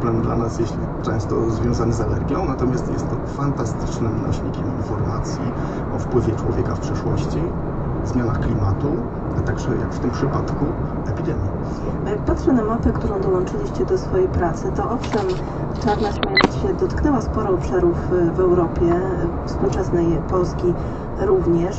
problem dla nas, jeśli często związany z alergią, natomiast jest to fantastycznym nośnikiem informacji o wpływie człowieka w przeszłości, zmianach klimatu, a także, jak w tym przypadku, epidemii. E, jak patrzę na mapę, którą dołączyliście do swojej pracy, to owszem, czarna śmierć dotknęła sporo obszarów e, w Europie, e, współczesnej Polski również.